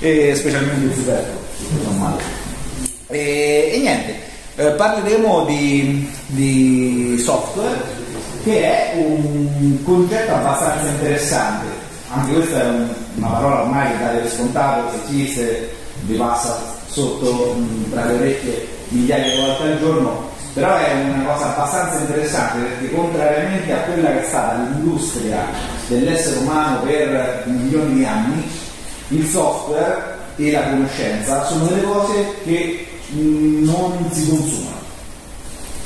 e specialmente il superfluo, normale. E, e niente, eh, parleremo di, di, software che è un concetto abbastanza interessante. Anche questa è un, una parola ormai che date per scontato, se esiste, vi passa sotto mh, tra le orecchie migliaia di volte al giorno, però è una cosa abbastanza interessante perché contrariamente a quella che è stata l'industria dell'essere umano per milioni di anni, il software e la conoscenza sono delle cose che non si consumano.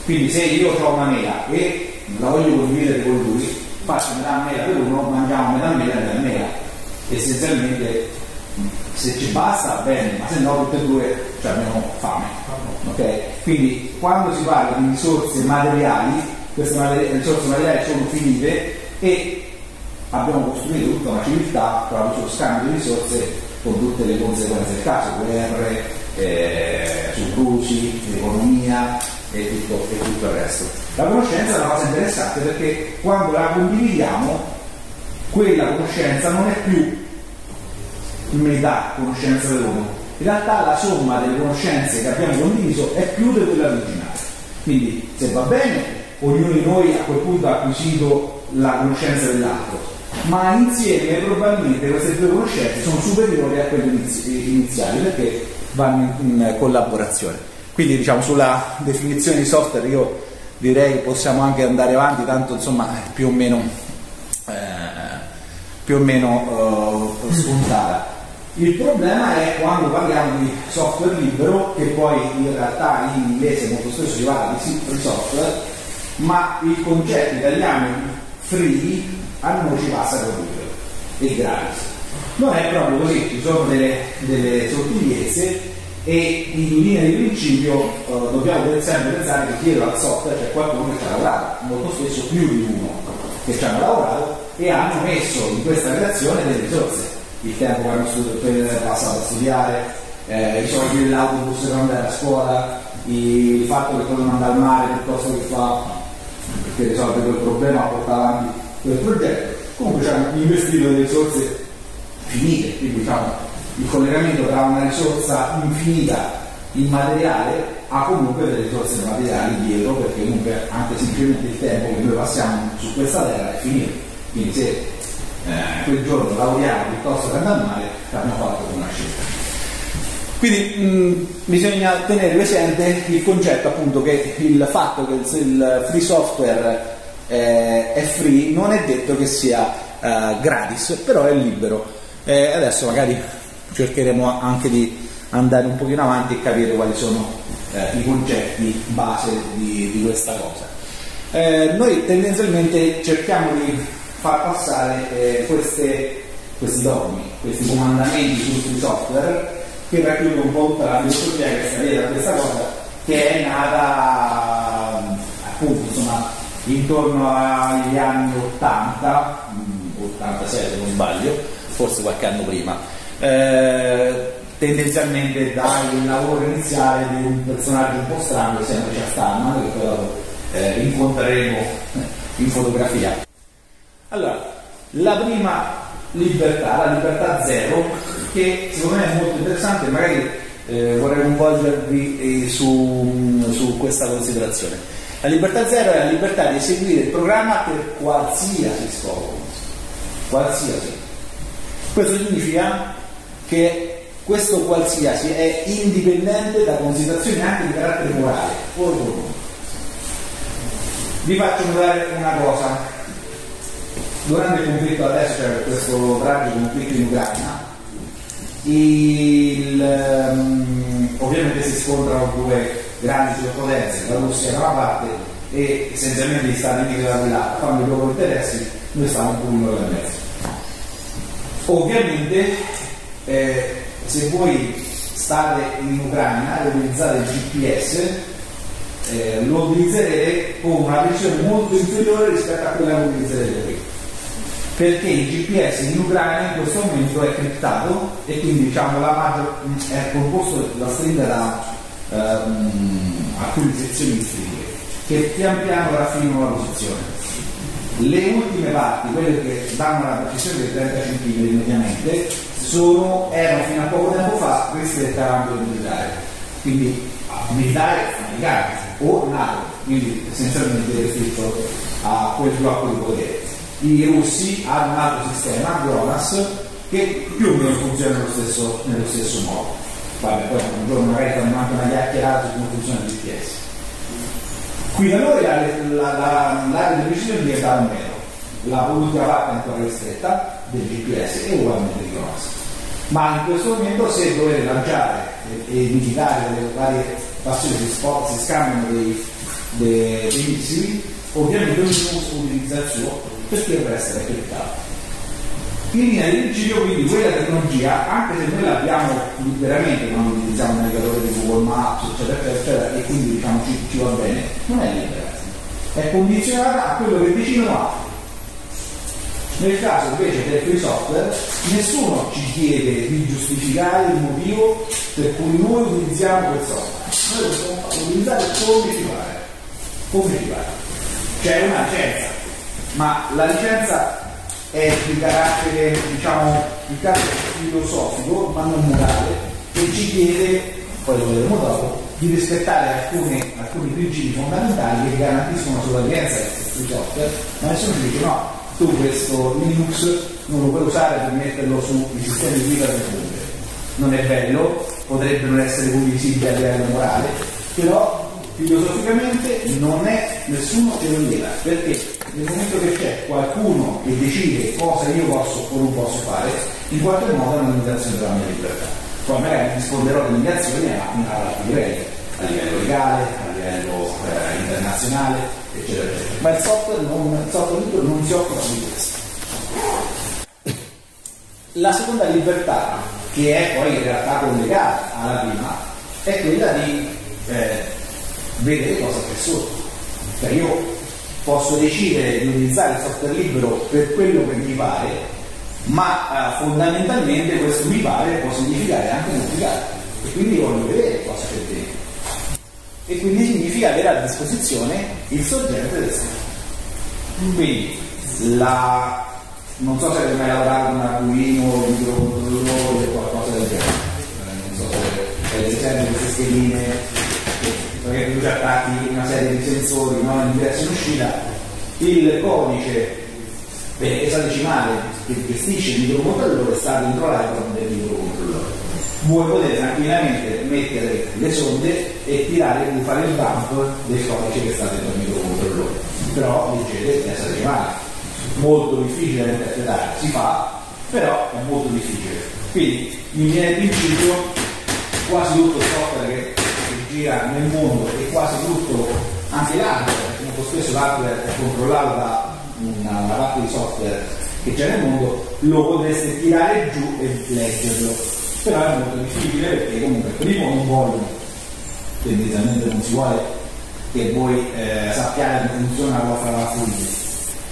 Quindi se io ho una mela e la voglio condividere con lui, faccio metà mela per uno, mangiamo metà mela e metà mela. Essenzialmente se ci basta bene, ma se no tutte e due cioè, abbiamo fame. Okay? Quindi quando si parla di risorse materiali, queste risorse materiali sono finite e abbiamo costruito tutta una civiltà proprio sullo scambio di risorse con tutte le conseguenze del caso, guerre, eh, su bruci, economia e tutto, e tutto il resto. La conoscenza è una cosa interessante perché quando la condividiamo, quella conoscenza non è più metà conoscenza dell'uomo. In realtà la somma delle conoscenze che abbiamo condiviso è più di quella originale. Quindi se va bene, ognuno di noi a quel punto ha acquisito la conoscenza dell'altro, ma insieme probabilmente queste due conoscenze sono superiori a quelle iniziali perché vanno in, collaborazione. Quindi diciamo sulla definizione di software io direi che possiamo anche andare avanti, tanto insomma più o meno, eh, più o meno eh, spuntata. Il problema è quando parliamo di software libero, che poi in realtà in inglese molto spesso si parla di software, ma il concetto italiano free a noi ci passa per libero e gratis. Non è proprio così, ci sono delle, delle sottigliezze e in linea di principio eh, dobbiamo sempre pensare che dietro al software c'è qualcuno che ci ha lavorato, molto spesso più di uno che ci hanno lavorato e hanno messo in questa creazione delle risorse, il tempo che hanno passato a studiare, eh, i soldi dell'autobus per andare a scuola, il fatto che potevano andare al mare piuttosto che fa perché risolvere quel problema porta avanti quel progetto. Comunque ci hanno investito delle risorse finite, quindi diciamo il collegamento tra una risorsa infinita immateriale ha comunque delle risorse materiali dietro perché comunque anche semplicemente il tempo che noi passiamo su questa terra è finito quindi se eh, quel giorno lavoriamo piuttosto che andare al mare abbiamo fatto una scelta quindi mh, bisogna tenere presente il concetto appunto che il fatto che il free software eh, è free non è detto che sia eh, gratis però è libero eh, adesso magari cercheremo anche di andare un pochino avanti e capire quali sono eh, i concetti base di, di questa cosa. Eh, noi tendenzialmente cerchiamo di far passare eh, queste, questi dogmi, questi comandamenti sul free software che racchiudono un po' tutta la filosofia che sta dietro a questa cosa che è nata appunto insomma intorno agli anni 80, 86 se non sbaglio, forse qualche anno prima, eh, tendenzialmente dal lavoro iniziale di un personaggio un po' strano sempre c'è Stallman, che poi eh, incontreremo in fotografia. Allora, la prima libertà, la libertà zero, che secondo me è molto interessante, magari eh, vorrei coinvolgervi eh, su, su questa considerazione. La libertà zero è la libertà di eseguire il programma per qualsiasi scopo, qualsiasi. Questo significa che questo qualsiasi è indipendente da considerazioni anche di carattere morale o economico. Vi faccio notare una cosa. Durante il conflitto adesso, cioè questo tragico conflitto in Ucraina, il, um, ovviamente si scontrano due grandi superpotenze, la Russia da una parte e essenzialmente gli Stati Uniti da quell'altra, fanno i loro interessi, noi stiamo un po' in mezzo. Ovviamente eh, se voi state in Ucraina e utilizzate il GPS, eh, lo utilizzerete con una precisione molto inferiore rispetto a quella che utilizzerete qui. Perché il GPS in Ucraina in questo momento è criptato e quindi diciamo maggior, è composto da stringa da ehm, di stringhe che pian piano raffinano la posizione. Le ultime parti, quelle che danno la precisione di 30 cm mediamente, sono, erano fino a poco tempo fa ristrette all'ambito militare, quindi militare americano o NATO, quindi essenzialmente ristretto a quel blocco di potere. I russi hanno un altro sistema, GLONASS, che più o meno funziona nello stesso, nello stesso modo. Vabbè, poi un giorno magari fanno anche una chiacchierata su come funziona il GPS. Qui da noi l'area la, la, di precisione diventa un meno, la l'ultima parte è ancora ristretta del GPS e ugualmente GLONASS ma in questo momento se dovete lanciare e, e vigilare le varie passioni si, sport, si scambiano dei, dei, dei missili, ovviamente ognuno utilizza il suo perché deve essere criptato. In linea di principio quindi quella tecnologia, anche se noi l'abbiamo liberamente quando utilizziamo il navigatore di Google Maps, eccetera, eccetera, e quindi diciamo ci, ci va bene, non è libera, è condizionata a quello che decidono altri nel caso invece del free software nessuno ci chiede di giustificare il motivo per cui noi utilizziamo quel software. Noi possiamo utilizzare come ci pare. Come ci pare. C'è una licenza, ma la licenza è di carattere, diciamo, di carattere filosofico, ma non morale, e ci chiede, poi lo vedremo dopo, di rispettare alcune, alcuni principi fondamentali che garantiscono la sopravvivenza del software, ma nessuno dice no, tu questo Linux non lo puoi usare per metterlo sui sistemi di guida del computer. Non è bello, potrebbe non essere condivisibile a livello morale, però filosoficamente non è nessuno che lo niega, perché nel momento che c'è qualcuno che decide cosa io posso o non posso fare, in qualche modo è una limitazione della mia libertà. Poi magari risponderò alle limitazioni a, a livelli, a livello legale, a livello eh, internazionale, eccetera, eccetera. Ma il software, non, il software libero non si occupa di questo. La seconda libertà, che è poi in realtà collegata alla prima, è quella di eh, vedere cosa c'è sotto. Cioè io posso decidere di utilizzare il software libero per quello che mi pare, ma eh, fondamentalmente questo mi pare può significare anche modificare. E quindi voglio vedere cosa c'è dentro e quindi significa avere a disposizione il soggetto del sito. Quindi la, non so se avete mai lavorato con un Arduino, microcontrollore o qualcosa del genere, non so se avete sempre queste schedine perché tu ci attacchi una serie di sensori no, in direzione uscita, il codice esadecimale che gestisce il microcontrollore sta dentro l'iPhone del microcontrollore. Voi potete tranquillamente mettere le sonde e tirare e fare il dump del codice che sta dentro il microcontrollore. Però leggete essere rimane molto difficile da interpretare. Si fa però è molto difficile. Quindi in linea di principio quasi tutto il software che gira nel mondo e quasi tutto anche l'hardware molto spesso l'hardware è controllato da una, una parte di software che c'è nel mondo lo potreste tirare giù e leggerlo. Però è molto difficile perché comunque primo non vogliono, tendenzialmente non si vuole che voi eh, sappiate come funziona la vostra lavastoviglie,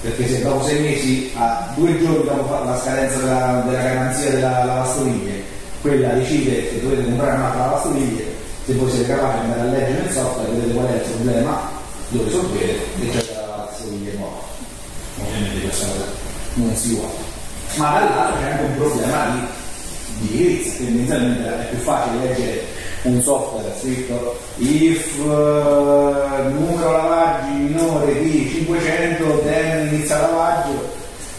perché se dopo sei mesi, a due giorni dopo la scadenza della, della garanzia della lavastoviglie, quella decide che dovete comprare un'altra lavastoviglie, se voi siete capaci di andare a leggere nel software, vedete qual è il problema, lo risolvete e c'è la lavastoviglie nuova. Ovviamente questa cosa non si vuole. Ma dall'altro c'è anche un problema di di Iris, tendenzialmente è più facile leggere un software scritto if uh, numero lavaggi minore di 500 then inizia lavaggio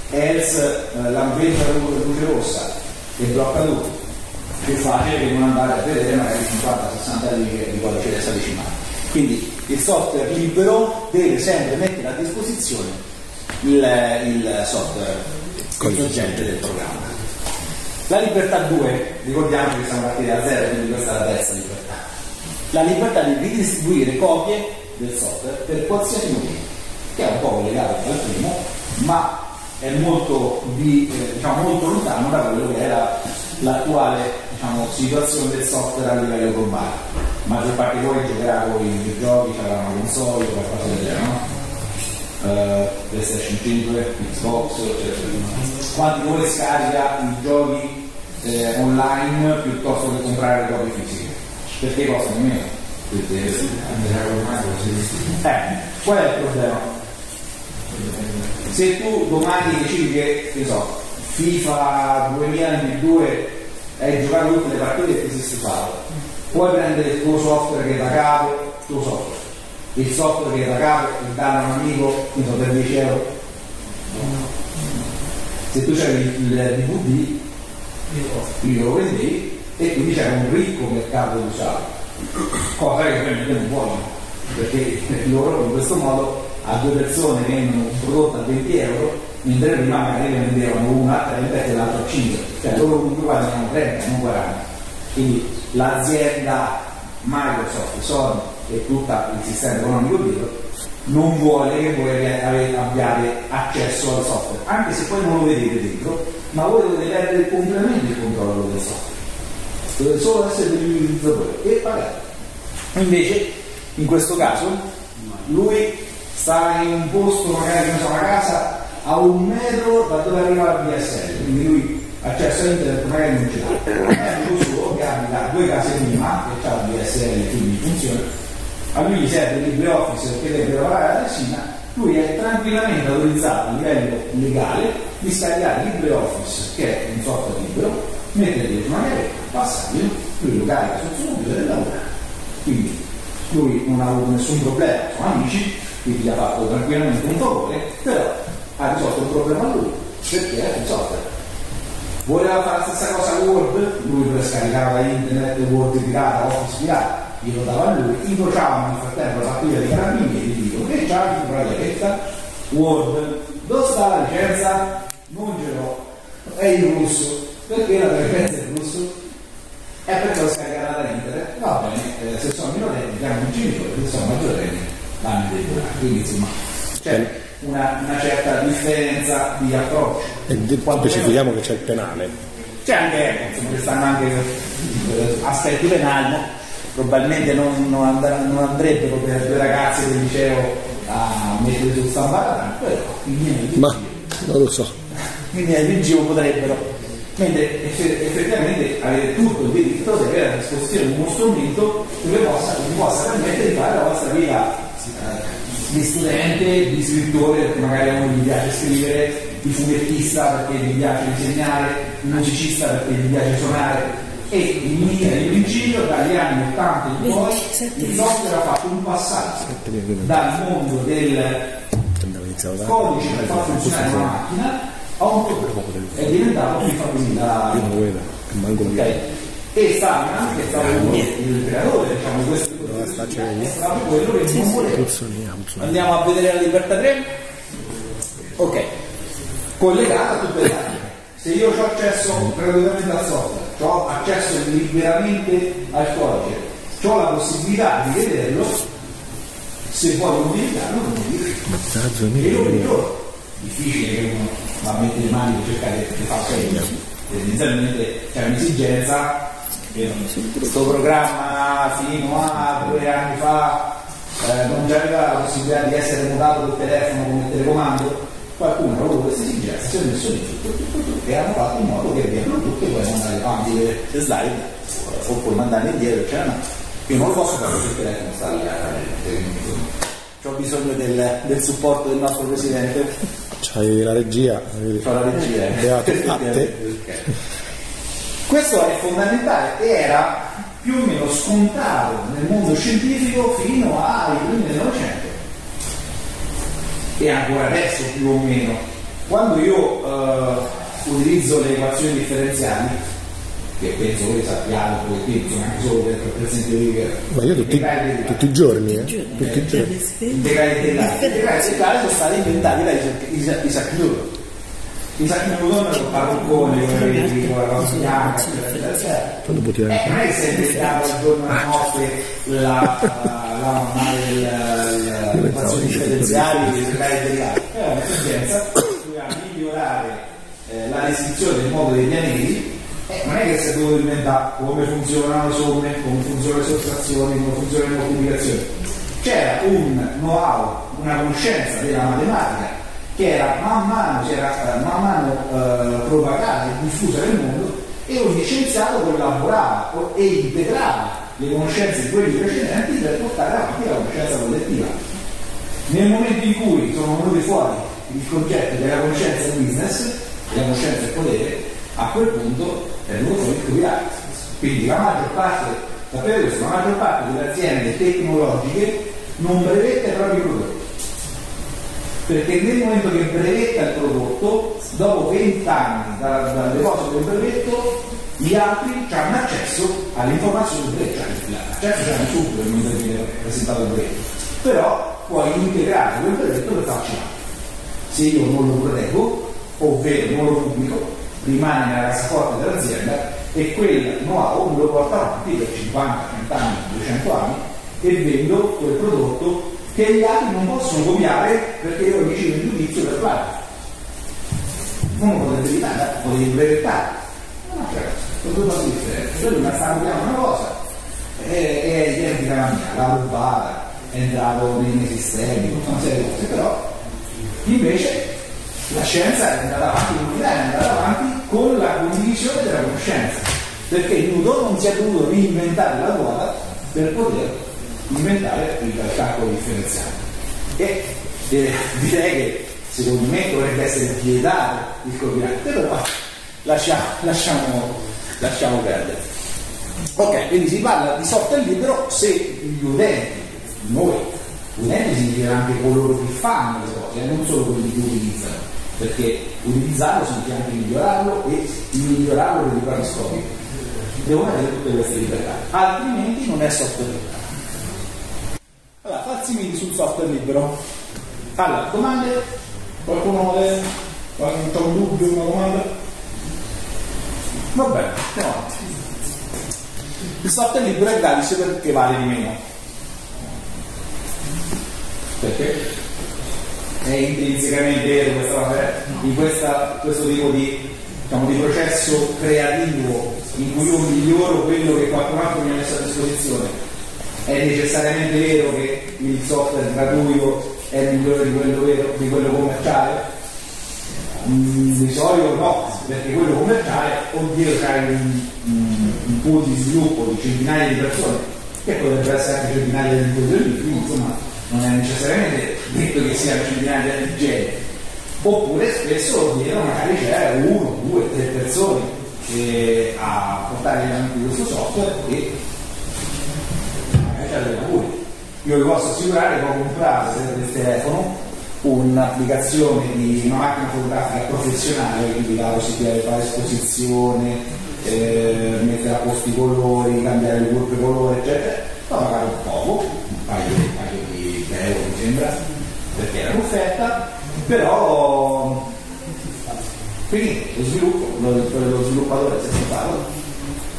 else uh, l'ambiente luce rossa e blocca tutto più facile che non andare a vedere magari 50-60 righe di codice esadecimale quindi il software libero deve sempre mettere a disposizione il, il software il soggetto del programma. La libertà 2, ricordiamo che siamo partiti da zero, quindi questa è la terza libertà. La libertà di ridistribuire copie del software per qualsiasi motivo, che è un po' legato al primo, ma è molto, di, eh, diciamo, molto lontano da quello che era l'attuale diciamo, situazione del software a livello globale. La maggior parte di voi giocherà con i videogiochi, sarà una console, qualcosa del genere, no? Uh, PlayStation 5, Xbox, eccetera. Quanti di voi scarica i giochi eh, online piuttosto che comprare giochi fisici? Perché costano meno? Eh, qual è il problema? Se tu domani decidi che, che so, FIFA 2022 hai giocato tutte le partite e ti sei stufato, puoi prendere il tuo software che è da capo, il tuo software, il software che è da capo e darlo a un amico so, per 10 euro. Se tu c'hai il DVD, lo vendi e quindi c'è un ricco mercato di usato cosa che ovviamente non vogliono, perché loro in questo modo a due persone vendono un prodotto a 20 euro, mentre prima magari ne vendevano una a 30 e l'altra a 5, cioè loro comunque guadagnano 30, non 40. Quindi l'azienda Microsoft, Sony e tutto il sistema economico dietro non vuole che voi abbiate accesso al software, anche se poi non lo vedete dentro, ma voi dovete perdere completamente il controllo del software deve solo essere l'utilizzatore e pagare. Invece, in questo caso, lui sta in un posto, magari so, una casa a un metro da dove arriva la DSL, quindi lui accesso a internet magari non ce l'ha. È un suo che abita due case prima, che ha la DSL, quindi funziona. A lui gli serve il LibreOffice perché deve lavorare la resina, lui è tranquillamente autorizzato a livello legale di scaricare LibreOffice, che è un software libero, mettere dentro una navetta, passarlo, lui lo carica sul suo computer e lavora. Quindi lui non ha avuto nessun problema, sono amici, quindi gli ha fatto tranquillamente un favore, però ha risolto il problema lui, perché è un software. Voleva fare la stessa cosa con Word, lui scaricava internet Word pirata, Office pirata, glielo dava a lui, incrociavano nel frattempo la fattura di carabinieri e gli dicono che c'ha la pratica Word, dove sta la licenza? Non ce l'ho, è in russo, perché la frequenza del flusso è perché ho scaricato da internet. Va bene, eh, se sono minorenni chiamo un genitore, se sono maggiorenni vanno dei quindi insomma c'è una, una, certa differenza di approccio. E specifichiamo che c'è il penale. C'è anche, insomma, ci stanno anche eh, aspetti penali no? probabilmente non, non, andrà, non, andrebbero per due ragazze del liceo a mettere sul stampare però i miei ma non lo so. i miei PG potrebbero. Mentre effettivamente avete tutto il diritto di avere a disposizione uno strumento che vi possa, vi possa permettere di fare la vostra vita di studente, di scrittore, perché magari a uno gli piace scrivere, di fumettista perché gli piace disegnare, musicista perché gli piace suonare. E in linea di principio dagli anni 80 in poi il software ha fatto un passaggio dal mondo del codice per far funzionare una macchina a un problema è diventato quindi la okay. e sta anche stato il creatore diciamo di questo quello che non voleva andiamo a vedere la libertà 3 ok. Collegata a tutte le altre se io ho accesso gratuitamente al software ho accesso liberamente al codice. Ho la possibilità di vederlo. Se voglio modificarlo non modifico e lo miglioro difficile che uno va a mettere le mani per cercare di fare meglio. Tendenzialmente c'è un'esigenza questo programma fino a due anni fa eh, non aveva la possibilità di essere mutato col telefono come telecomando qualcuno ha avuto questa esigenza si è messo lì e hanno fatto in modo che abbiano tutto e poi mandare avanti le, le slide oppure mandare indietro cioè no, io non lo posso fare perché il telefono sta lì ho bisogno del, del supporto del nostro presidente C'hai la regia. C'ho la regia. Beato a te. Questo è fondamentale e era più o meno scontato nel mondo scientifico fino ai primi del Novecento. E ancora adesso più o meno. Quando io eh, utilizzo le equazioni differenziali, che penso voi sappiate, perché insomma anche solo per, per esempio io ma io tutti, tutti i giorni eh? tutti i giorni i integrali integrali sono stati inventati da Isaac, Isaac Newton Isaac Newton con parruccone con la cosa bianca eccetera eccetera non è che si è inventato al giorno alla notte la, la, la, le equazioni differenziali i decali integrali è un'esigenza che doveva migliorare eh, la descrizione del mondo dei pianeti non è che si è dovuto inventare come funzionano le somme, come funzionano le sottrazioni, come funzionano le moltiplicazioni. C'era un know-how, una conoscenza della matematica che era man mano, si era man mano eh, propagata e diffusa nel mondo e ogni scienziato collaborava e integrava le conoscenze di quelli precedenti per portare avanti la conoscenza collettiva. Nel momento in cui sono venuti fuori il concetto della conoscenza business, della conoscenza del potere, a quel punto è venuto fuori il copyright. Quindi la maggior parte, sapete questo, la maggior parte delle aziende tecnologiche non brevetta i propri prodotti. Perché nel momento che brevetta il prodotto, dopo 20 anni dal, dal deposito del brevetto, gli altri hanno accesso alle informazioni del brevetto, cioè l'accesso c'è subito che viene presentato il brevetto. Però puoi integrare quel brevetto per farci altro. Se io non lo proteggo, ovvero non lo pubblico, rimane nella cassaforte dell'azienda e quel know-how me lo porta avanti per 50, 100 anni, 200 anni e vendo quel prodotto che gli altri non possono copiare perché io ricevo il giudizio per plagio. Non lo potete evitare, potete brevettare. No, cioè, sono due cose differenti. Noi ma sta copiando una cosa, è, è identica alla mia, l'ha rubata, è entrato nei sistemi, tutta una serie di cose, però invece la scienza è andata avanti l'idea, è andata avanti con la condivisione della conoscenza, perché Newton non si è dovuto reinventare la ruota per poter inventare il calcolo differenziale. E eh, direi che secondo me dovrebbe essere vietato il copyright, però lasciamo, lasciamo, lasciamo perdere. Ok, quindi si parla di software libero se gli utenti, noi, utenti significa anche coloro che fanno le cose, e non solo quelli che utilizzano, perché utilizzarlo significa anche migliorarlo e migliorarlo per i propri scopi. Devono avere tutte queste libertà, altrimenti non è software libero. Allora, falsi miti sul software libero. Allora, domande? Qualcuno vuole? C'è un dubbio, una domanda? Va bene, andiamo avanti. Il software libero è gratis perché vale di meno. Perché? È intrinsecamente vero questa cosa, in questa, questo tipo di, diciamo, di processo creativo in cui io miglioro quello che qualcun altro mi ha messo a disposizione è necessariamente vero che il software gratuito è migliore di quello, vero, di quello commerciale? Mm, di solito no, perché quello commerciale oddio c'è un, un, pool di sviluppo di centinaia di persone che potrebbero essere anche centinaia di produttori, quindi insomma non è necessariamente detto che siano centinaia di generi. Oppure spesso dietro magari c'è uno, due, tre persone a portare avanti questo software e dei lavori. Io vi posso assicurare che ho comprato del telefono un'applicazione di una macchina fotografica professionale, quindi la possibilità di fare esposizione, eh, mettere a posto i colori, cambiare il gruppo colore, eccetera, ho pagato poco, un paio, un paio di euro mi sembra, perché era un'offerta, però quindi lo sviluppo, lo, lo sviluppatore si è stato,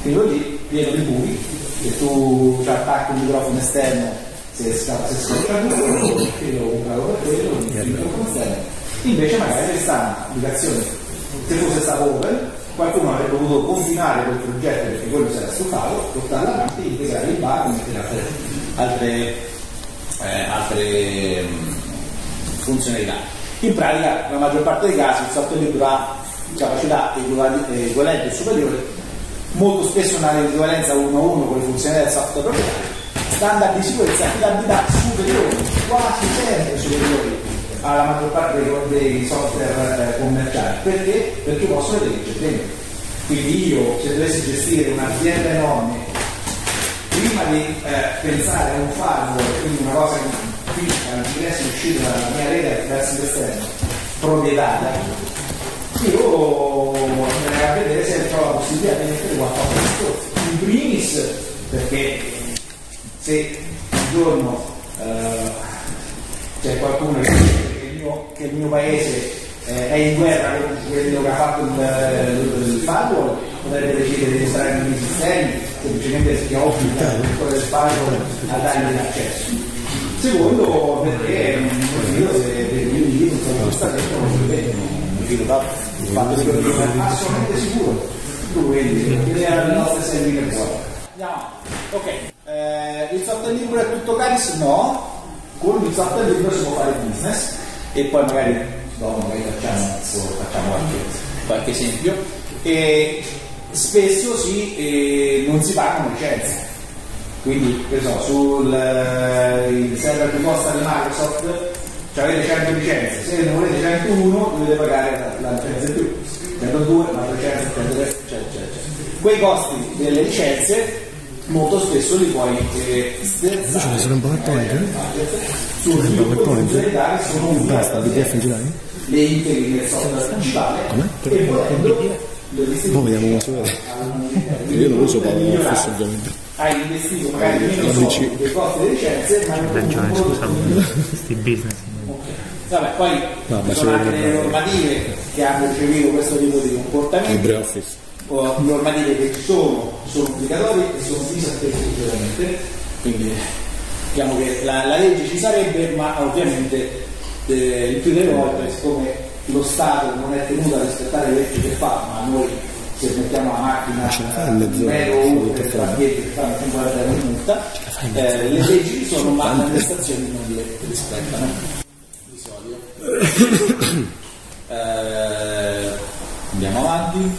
quindi lì pieno di buchi, che tu ci attacchi un microfono esterno se scappa se scappa quello comprato per quello il microfono esterno invece magari questa applicazione se fosse stato open qualcuno avrebbe potuto continuare quel progetto perché quello si era stufato portarlo avanti integrare il bar mettere altre, altre, eh, altre mh, funzionalità. In pratica nella maggior parte dei casi il software libero ha capacità equivalenti o superiori molto spesso una equivalenza 1 a 1 con le funzionalità del software proprietario, standard di sicurezza affidabilità superiori, quasi sempre superiori alla maggior parte dei, software eh, commerciali. Perché? Perché possono c'è dentro. Quindi io, se dovessi gestire un'azienda enorme, prima di eh, pensare a un firewall, quindi una cosa fisica, l'ingresso e uscita dalla mia rete verso l'esterno, proprietaria, io andrei a vedere se ho la possibilità di mettere qualcosa di discorso. In primis, perché se un giorno eh, c'è qualcuno che dice che il mio, che il mio paese eh, è in guerra con quello che ha fatto il, il firewall, potrebbe decidere di entrare nei sistemi semplicemente perché obbliga quello del firewall a dargli l'accesso. Secondo, perché è un profilo degli individui non sono stati tanto il fatto di è assolutamente sicuro vedere le nostre serie buone. Andiamo, ok. Eh, il software libero è tutto gratis? No, con il software libero si può fare business e poi magari, dopo magari facciamo, facciamo qualche, qualche esempio. E spesso si, eh, non si pagano licenze. Quindi, che so, sul eh, server che costa di Microsoft, cioè avete 100 licenze, se ne volete 101 dovete pagare la, licenza in più, 102, la licenza, 103, eccetera, eccetera. Quei costi delle licenze molto spesso li puoi eh, Invece ne sono in PowerPoint, eh? sul PowerPoint? Basta, PDF in girare? le integri nel software principale e volendo le Poi vediamo come si vede. Io non uso PowerOffice ovviamente. hai investito magari meno dei costi delle licenze ma non ragione, scusa, questi business. Vabbè, poi No, ci sono anche delle normative che hanno ricevuto questo tipo di comportamenti LibreOffice. o normative che sono, sono obbligatorie e sono disattese completamente. Quindi diciamo che la, la legge ci sarebbe, ma ovviamente eh, il più delle volte, siccome lo Stato non è tenuto a rispettare le leggi che fa, ma noi se mettiamo la macchina oltre per il fare. che fanno 50 euro di multa, eh, le leggi ci sono, ma le amministrazioni non le rispettano. Eh, andiamo avanti.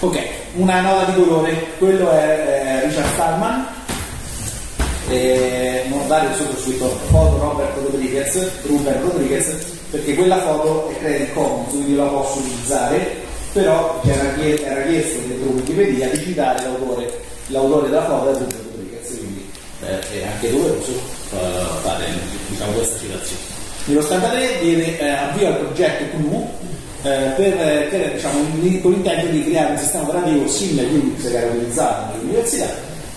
Ok, una nota di colore, quello è eh, Richard Stallman, non dare il sottoscritto foto Robert Rodriguez, Ruben Rodriguez, perché quella foto è Creative Commons, quindi la posso utilizzare, però era chie- era chiesto dentro Wikipedia di citare l'autore, l'autore della foto è Ruben Rodriguez, quindi eh, è anche doveroso eh, fare diciamo, questa citazione. Nello 83 viene eh, avvio al progetto CNU eh, per, era, diciamo, con l'intento di creare un sistema operativo simile a Unix che era utilizzato nelle università,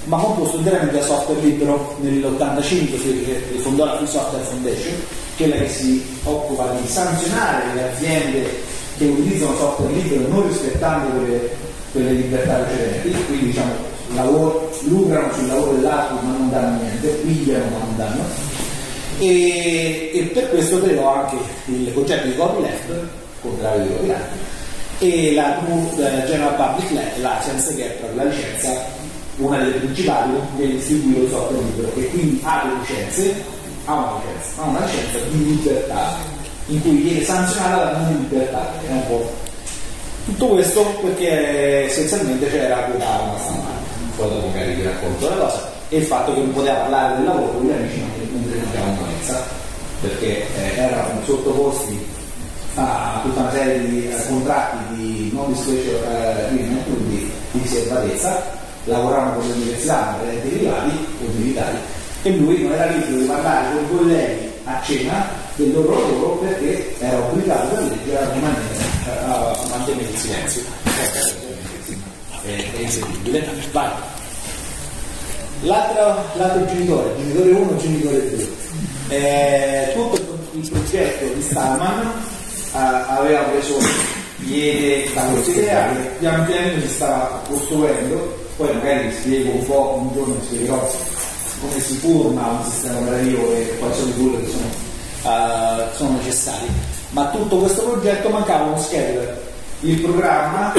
ma composto interamente da software libero. Nell'85 si si fondò la Free Software Foundation, quella che si occupa di sanzionare le aziende che utilizzano software libero non rispettando quelle, quelle libertà precedenti, quindi diciamo lavoro- lucrano sul lavoro dell'altro ma non danno niente, pigliano ma non danno e, e per questo creò anche il concetto di copyleft, contrario di copyright, e la la General Public License, che è la licenza, una delle principali che distribuire il software libero, e quindi ha le licenze, ha una licenza, ha una licenza di libertà, in cui viene sanzionata la non libertà, che è un po' tutto questo perché essenzialmente c'era quella una dopo magari vi racconto la cosa, e il fatto che non poteva parlare del lavoro con gli amici mentre faceva un'utenza, perché eh, erano sottoposti a tutta una serie di eh, contratti di non disclosure eh, di riservatezza, lavoravano con le università, per enti privati o militari, e lui non era libero di parlare con i colleghi a cena del loro lavoro perché era obbligato per legge a rimanere a mantenere il silenzio. È, è inservibile. Vai. L'altro, l'altro genitore, genitore 1 genitore 2. Eh, tutto il progetto di Stallman eh, aveva preso piede da questa idea che pian piano si stava costruendo, poi magari vi spiego un po', un giorno vi spiegherò come si forma un sistema operativo e quali sono i tool che sono, eh, sono necessari. Ma tutto questo progetto mancava uno scheduler, il programma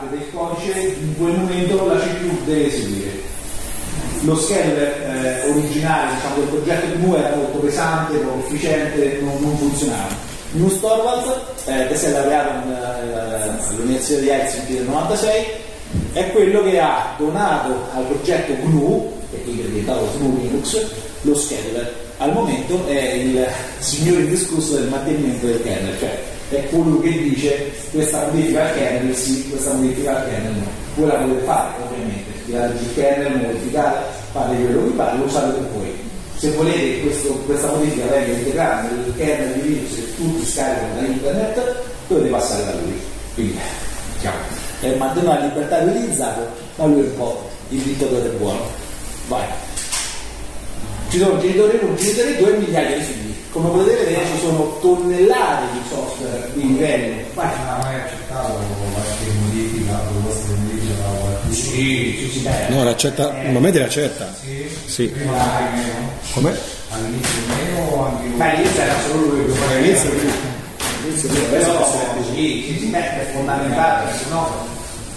parte del codice in quel momento la CPU deve eseguire lo scheduler eh, originale diciamo, del progetto GNU era molto pesante, poco efficiente, non, non funzionava. News Torvalds, eh, che si è laureato eh, all'Università di Helsinki nel 96, è quello che ha donato al progetto GNU, che è diventato GNU Linux, lo scheduler. Al momento è il signore indiscusso del mantenimento del kernel, cioè è colui che dice questa modifica al kernel sì, questa modifica al kernel no. Voi la potete fare ovviamente, tirate il kernel, modificate, fate quello che pare, lo usate per voi. Se volete che questo- questa modifica venga integrata nel kernel di Linux e tutti scaricano da internet, dovete passare da lui. Quindi, diciamo, è mantenuto la libertà di utilizzarlo, ma lui è un po' il dittatore buono. Vai. Ci sono genitori 1, genitori 2 e migliaia di figli. Come potete vedere ci sono tonnellate di software di livello. Ma mai accettato qualche modifica, proposta di modifica da qualcuno? Sì, sì, sì. No, l'accetta, ma me te l'accetta. Sì. Sì. Prima meno. Come? All'inizio meno o anche Ma all'inizio era solo lui che All'inizio faceva. Però sì, sì, sì, beh, è fondamentale, perché sennò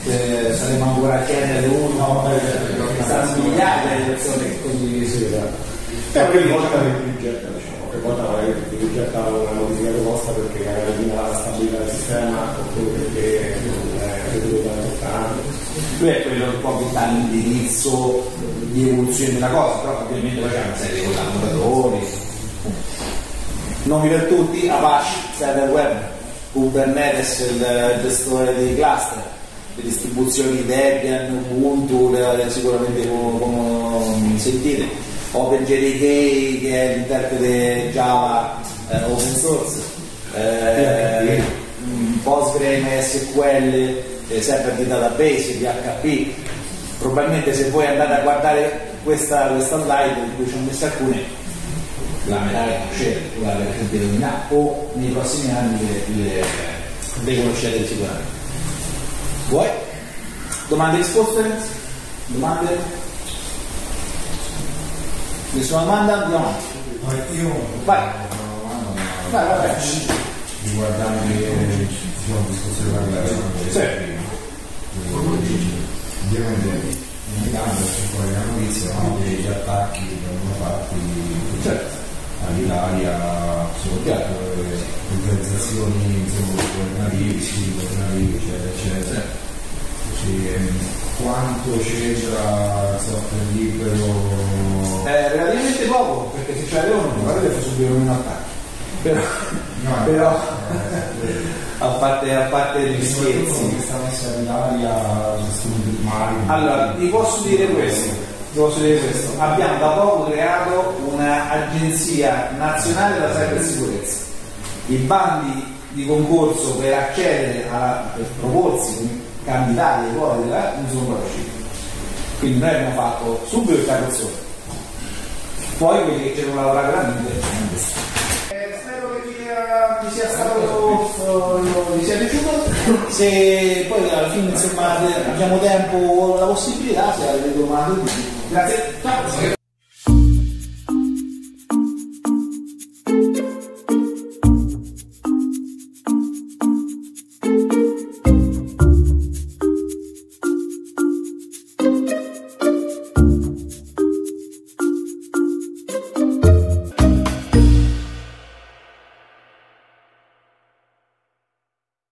eh, saremo ancora a chiedere uno, eh, saranno migliaia di persone che così si Però ogni volta che ti getta, diciamo, che volta magari ti getta una modifica proposta perché magari elimina la stabilità del sistema oppure perché non è da importante. lui è quello che può dà l'indirizzo di evoluzione della cosa, però ovviamente poi c'è una serie di collaboratori. Nomi per tutti, Apache, server web, Kubernetes, il gestore dei cluster, le distribuzioni Debian, Ubuntu, le- le- sicuramente come sentite, OpenJDK che è l'interprete Java eh, open source, eh, mm, PostgreSQL, eh, server di database, PHP, probabilmente se voi andate a guardare questa, questa slide in cui ci ho messo alcune la metà le conoscete, avete nominato o nei prossimi anni le, le, le conoscete sicuramente vuoi? domande e risposte? domande? Nessuna domanda? andiamo avanti io Vai. vai vai vai riguardando le diciamo, discussioni parlare Sì. ovviamente ogni tanto c'è fuori la notizia no? che gli attacchi vengono fatti certo all'Italia soprattutto le organizzazioni insomma, governative, sì, governative eccetera eccetera ehm, quanto c'entra il software libero Eh, relativamente poco perché se c'è non guardate fa subire un attacco però, No, però eh, a parte, a parte gli scherzi questa messa studi mali Allora, vi posso dire questo, posso dire questo. Abbiamo da poco creato un'agenzia nazionale della cybersicurezza. I bandi di concorso per accedere a per proporsi candidati ai ruoli della non sono ancora usciti. Quindi noi abbiamo fatto subito il carrozzone. Poi quelli che ci devono lavorare veramente eh, spero che vi, sia stato vi sia piaciuto. Se poi alla fine insomma abbiamo tempo o la possibilità se avete domande grazie. Ciao